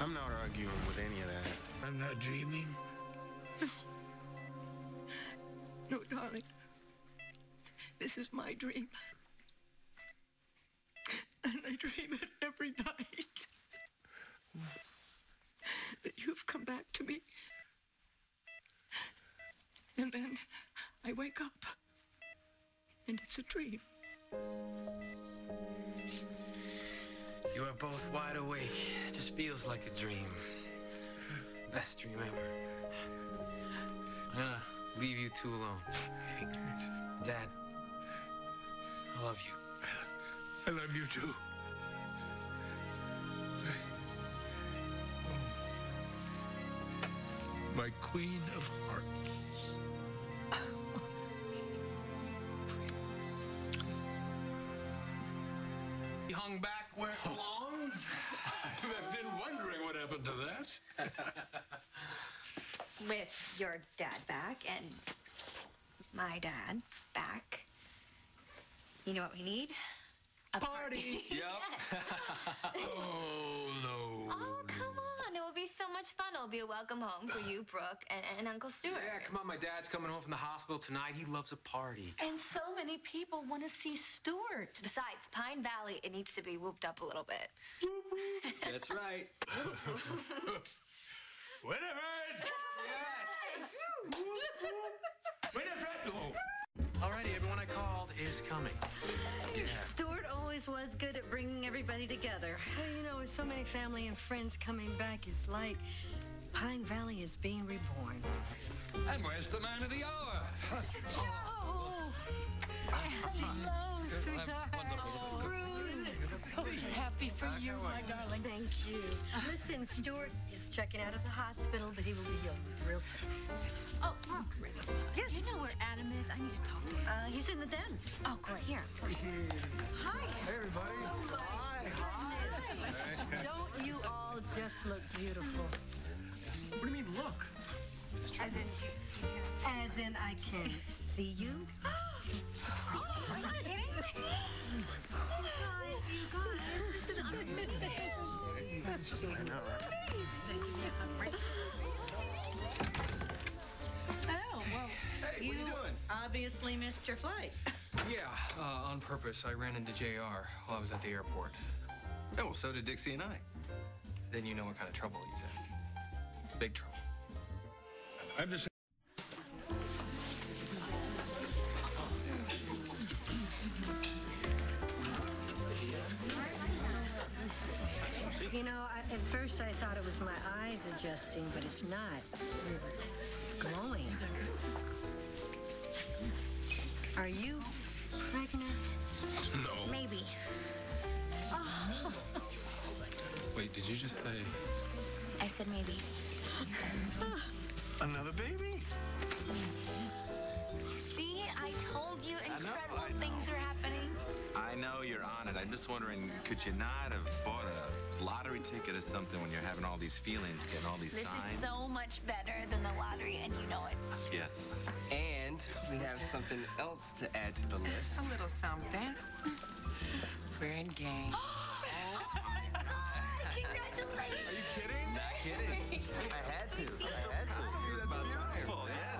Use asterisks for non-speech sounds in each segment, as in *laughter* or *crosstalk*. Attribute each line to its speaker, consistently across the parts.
Speaker 1: I'm not arguing with any of that.
Speaker 2: I'm not dreaming.
Speaker 3: No, No, darling. This is my dream. And I dream it every night. That you've come back to me. And then I wake up. And it's a dream.
Speaker 1: You are both wide awake. It just feels like a dream. Best dream ever. I'm gonna leave you two alone. Dad, I love you.
Speaker 2: I love you too. My queen of hearts. Happened to that.
Speaker 4: With your dad back and my dad back, you know what we need? A party. *laughs*
Speaker 1: Yep. *laughs* oh no.
Speaker 5: Oh, come on. It will be so much fun. It'll be a welcome home for you, Brooke, and, and Uncle Stuart.
Speaker 1: Yeah, come on. My dad's coming home from the hospital tonight. He loves a party.
Speaker 6: And so many people want to see Stuart.
Speaker 5: Besides, Pine Valley, it needs to be whooped up a little bit.
Speaker 1: That's right. *laughs*
Speaker 2: Winifred!
Speaker 1: Yes.
Speaker 2: Winifred! Oh.
Speaker 1: Alrighty, everyone I called is coming.
Speaker 6: Stuart always was good at bringing everybody together.
Speaker 3: Well, you know, with so many family and friends coming back, it's like Pine Valley is being reborn.
Speaker 2: And where's the man of the hour? *laughs*
Speaker 3: Oh! Hello, *laughs* happy for you, my darling. Thank you. Listen, Stuart is checking out of the hospital, but he will be healed real soon.
Speaker 5: Oh, Brooke.
Speaker 3: Yes.
Speaker 5: Do you know where Adam is? I need to talk to him.
Speaker 3: Uh, he's in the den.
Speaker 5: Oh, great. Here.
Speaker 3: Hi.
Speaker 7: Hey, everybody. Hi. Hi.
Speaker 3: Don't you all just look beautiful?
Speaker 7: What do you mean, look?
Speaker 5: As in,
Speaker 3: As in, I can see you. *gasps*
Speaker 5: are
Speaker 1: I know, right?
Speaker 6: Oh, well,
Speaker 7: Hey,
Speaker 6: you,
Speaker 7: what you doing?
Speaker 6: obviously missed your flight. *laughs*
Speaker 8: Yeah, uh, on purpose. I ran into JR while I was at the airport.
Speaker 7: Oh, well, so did Dixie and I.
Speaker 8: Then you know what kind of trouble he's in. Big trouble.
Speaker 2: I'm just.
Speaker 3: Eyes adjusting, but it's not. Glowing. Are you pregnant?
Speaker 2: No.
Speaker 5: Maybe. Oh.
Speaker 8: Wait, did you just say?
Speaker 5: I said maybe.
Speaker 7: Another baby?
Speaker 5: See, I told you incredible
Speaker 7: I know.
Speaker 5: things are happening.
Speaker 9: I know you're on it. I'm just wondering, could you not have bought a lottery ticket or something when you're having all these feelings, getting all these
Speaker 5: This
Speaker 9: signs?
Speaker 5: is so much better than the lottery, and you know it.
Speaker 9: Yes.
Speaker 10: And we have something else to add to the list.
Speaker 11: A little something. We're engaged. *gasps*
Speaker 5: Oh congratulations.
Speaker 10: Are you kidding? Not kidding. I had to. I had to. It was about time.
Speaker 9: Beautiful, yeah.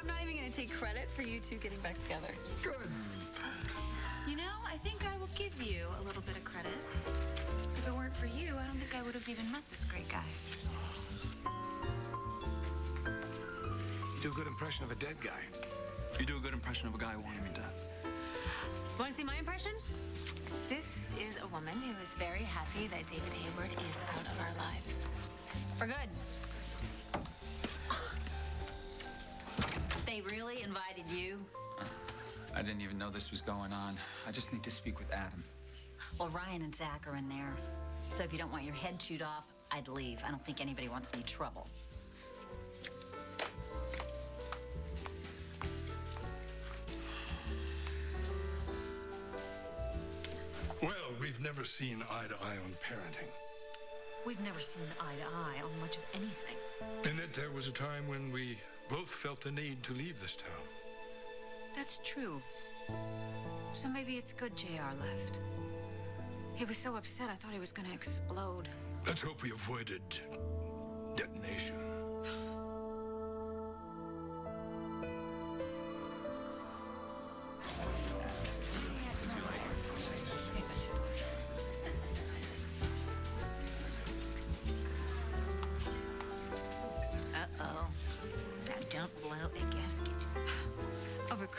Speaker 4: You know, I'm not even going to take credit for you two getting back together.
Speaker 7: Good.
Speaker 5: You know, I think I will give you a little bit of credit. 'Cause if it weren't for you, I don't think I would have even met this great guy.
Speaker 2: You do a good impression of a dead guy.
Speaker 8: You do a good impression of a guy wanting me dead.
Speaker 5: Want to see my impression? This is a woman who is very happy that David Hayward is out of our lives. For good.
Speaker 6: They really invited you?
Speaker 8: I didn't even know this was going on. I just need to speak with Adam.
Speaker 12: Well, Ryan and Zach are in there. So if you don't want your head chewed off, I'd leave. I don't think anybody wants any trouble.
Speaker 2: Well, we've never seen eye to eye on parenting.
Speaker 12: We've never seen eye to eye on much of anything.
Speaker 2: And that there was a time when we both felt the need to leave this town.
Speaker 5: That's true. So maybe it's good JR left. He was so upset, I thought he was gonna explode.
Speaker 2: Let's hope we avoided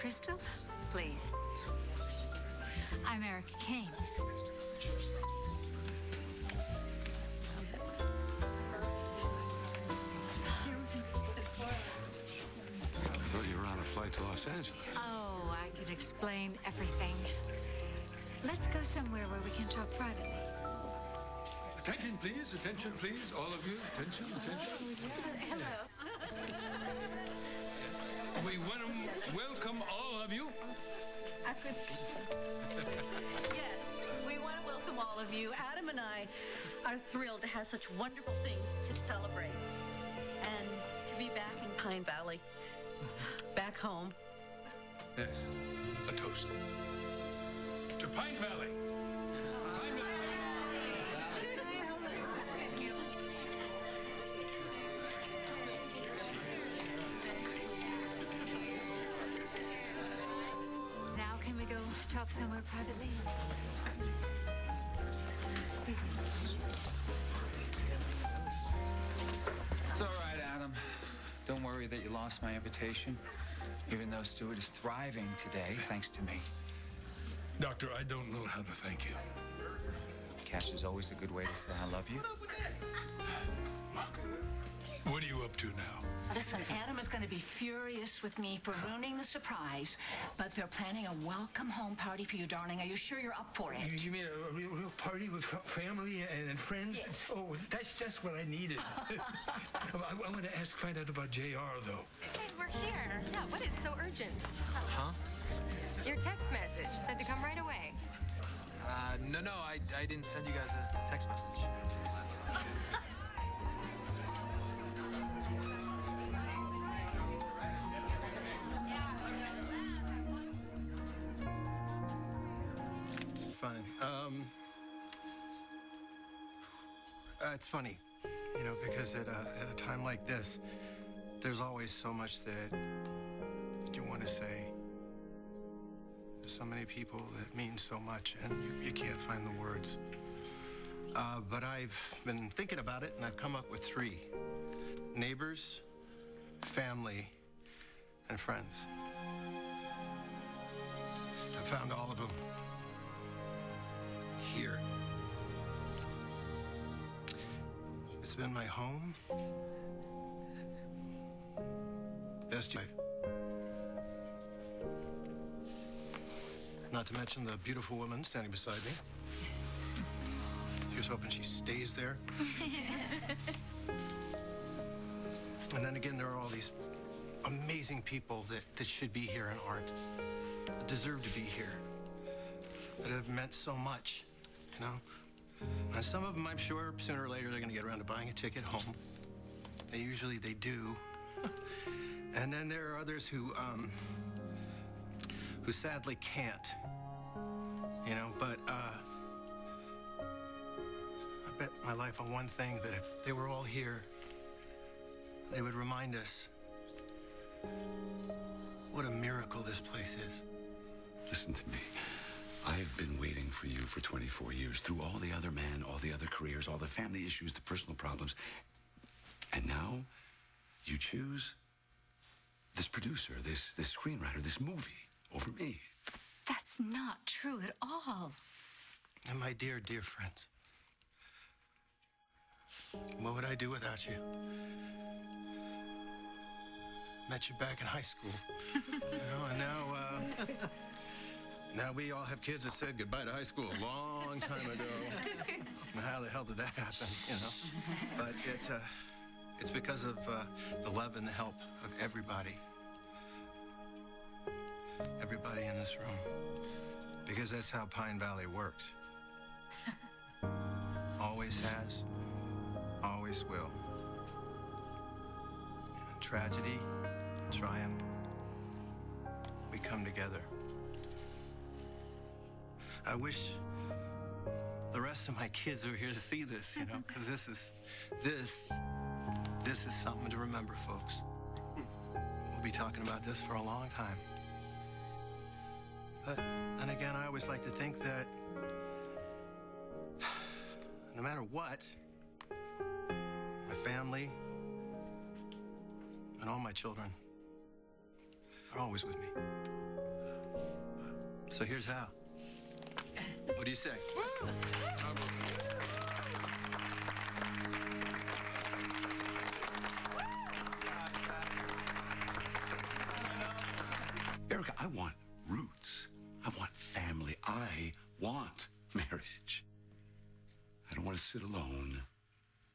Speaker 6: Crystal? Please. I'm Erica Kane.
Speaker 2: I thought you were on a flight to Los Angeles.
Speaker 6: Oh, I can explain everything. Let's go somewhere where we can talk privately.
Speaker 2: Attention, please. Attention, please. All of you. Attention, attention. Hello. We want to welcome all of you.
Speaker 3: Yes, we want to welcome all of you. Adam and I are thrilled to have such wonderful things to celebrate and to be back in Pine Valley, back home.
Speaker 2: Yes, a toast. To Pine Valley.
Speaker 6: Talk somewhere privately? Excuse me.
Speaker 8: It's all right, Adam. Don't worry that you lost my invitation, even though Stuart is thriving today thanks to me.
Speaker 2: Doctor, I don't know how to thank you.
Speaker 8: Cash is always a good way to say I love you.
Speaker 2: What are you up to now?
Speaker 13: Listen, Adam is going to be furious with me for ruining the surprise, but they're planning a welcome home party for you, darling. Are you sure you're up for it?
Speaker 2: You, you mean a, real, real party with family and, and friends? Oh, that's just what I needed. *laughs* I, I want to ask, find out about JR, though.
Speaker 14: Hey, we're here. Yeah, what is so urgent?
Speaker 1: Huh?
Speaker 14: Your text message said to come right away.
Speaker 1: Uh, no, no, I, I didn't send you guys a text message. *laughs*
Speaker 15: uh, it's funny, you know, because at a, at a time like this, there's always so much that you want to say. There's so many people that mean so much, and you, you can't find the words. Uh, but I've been thinking about it, and I've come up with three neighbors, family, and friends. I found all of them here. Been my home. Best life. Not to mention the beautiful woman standing beside me. Here's hoping she stays there. *laughs* And then again, there are all these amazing people that, that should be here and aren't, that deserve to be here, that have meant so much, you know? And some of them, I'm sure, sooner or later, they're going to get around to buying a ticket home. They usually they do. *laughs* and then there are others who, um, who sadly can't, you know. But uh, I bet my life on one thing that if they were all here, they would remind us what a miracle this place is.
Speaker 16: Listen to me. I've been waiting for you for 24 years through all the other men, all the other careers, all the family issues, the personal problems. And now you choose this producer, this, this screenwriter, this movie over me.
Speaker 6: That's not true at all.
Speaker 15: And my dear, dear friends, what would I do without you? Met you back in high school, *laughs* you know, and now, uh, now we all have kids that said goodbye to high school a long time ago. *laughs* And how the hell did that happen, you know? But it, uh, it's because of uh, the love and the help of everybody. Everybody in this room. Because that's how Pine Valley works. *laughs* always has, always will. Tragedy, and triumph, we come together. I wish the rest of my kids were here to see this, you know, because this is, this, this is something to remember, folks. We'll be talking about this for a long time. But then again, I always like to think that *sighs* no matter what, my family and all my children are always with me. So here's how. What do you say?
Speaker 16: Erica, I want roots. I want family. I want marriage. I don't want to sit alone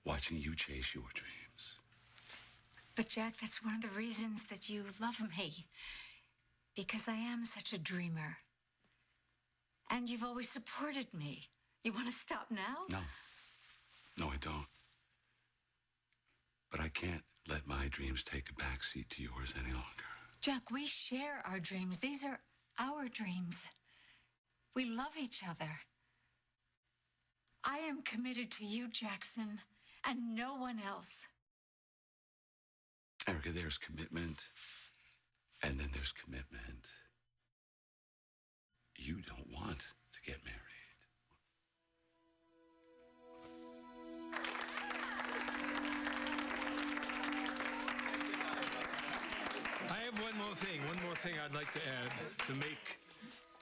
Speaker 16: watching you chase your dreams.
Speaker 6: But, Jack, that's one of the reasons that you love me. Because I am such a dreamer. And you've always supported me. You want to stop now?
Speaker 16: No. No, I don't. But I can't let my dreams take a backseat to yours any longer.
Speaker 6: Jack, we share our dreams. These are our dreams. We love each other. I am committed to you, Jackson, and no one else.
Speaker 16: Erica, there's commitment, and then there's commitment. You don't want to get married.
Speaker 2: I have one more thing, one more thing I'd like to add to make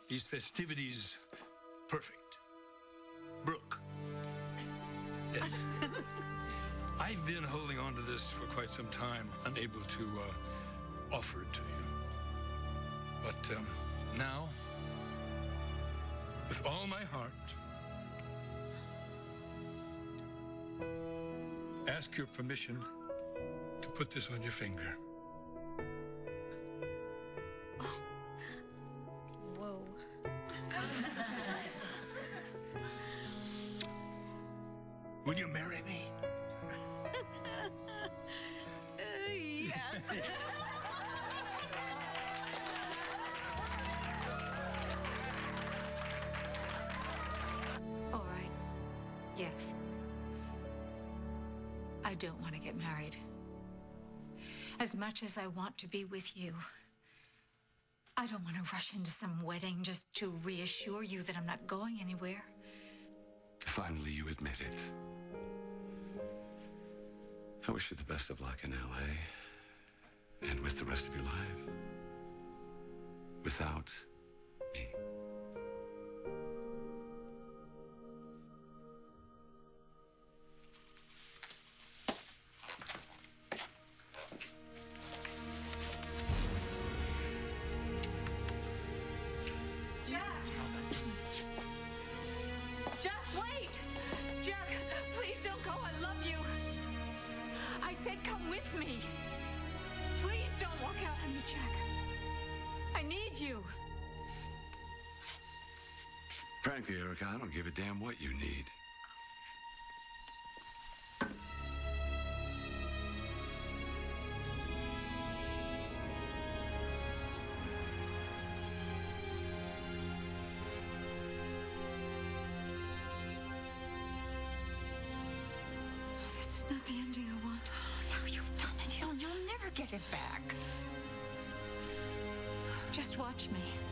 Speaker 2: these festivities perfect. Brooke. Yes. *laughs* I've been holding on to this for quite some time, unable to uh, offer it to you. But um, now, with all my heart, ask your permission to put this on your finger.
Speaker 3: Whoa.
Speaker 2: Will you marry me? *laughs*
Speaker 6: Uh, yes. *laughs* I don't want to get married. As much as I want to be with you, I don't want to rush into some wedding just to reassure you that I'm not going anywhere.
Speaker 16: Finally, you admit it. I wish you the best of luck in LA and with the rest of your life. Without Frankly, Erica, I don't give a damn what you need.
Speaker 6: This is not the ending I want.
Speaker 13: Now you've done it, Hill. You'll never get it back.
Speaker 6: Just watch me.